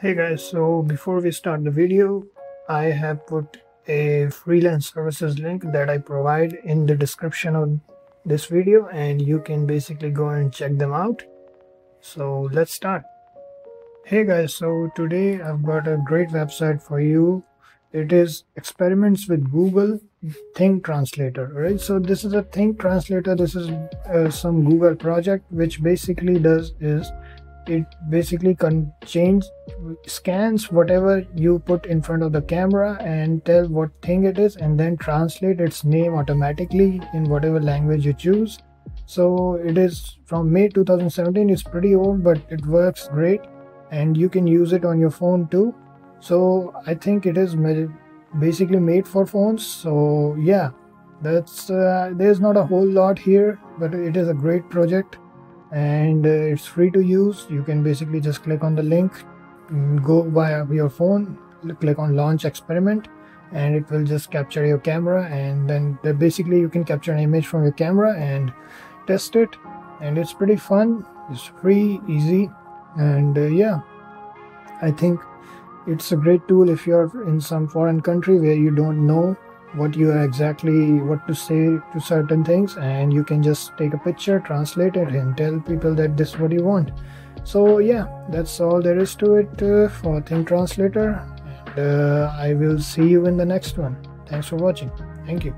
Hey guys, so before we start the video, I have put a freelance services link that I provide in the description of this video and you can basically go and check them out. So let's start. Hey guys, so today I've got a great website for you. It is experiments with Google Thing Translator, right? So this is a Thing Translator. This is uh, some Google project which basically does is it basically can change scans whatever you put in front of the camera and tell what thing it is and then translate its name automatically in whatever language you choose. So it is from may 2017 it's pretty old but it works great and you can use it on your phone too. So i think it is basically made for phones. So yeah that's uh, there's not a whole lot here but it is a great project and uh, it's free to use. You can basically just click on the link mm, go via your phone click on launch experiment and it will just capture your camera. And then basically you can capture an image from your camera and test it. And it's pretty fun. It's free easy and uh, yeah. I think it's a great tool if you're in some foreign country where you don't know what you are exactly what to say to certain things and you can just take a picture translate it and tell people that this is what you want. So yeah that's all there is to it uh, for thing translator and uh, i will see you in the next one. Thanks for watching. Thank you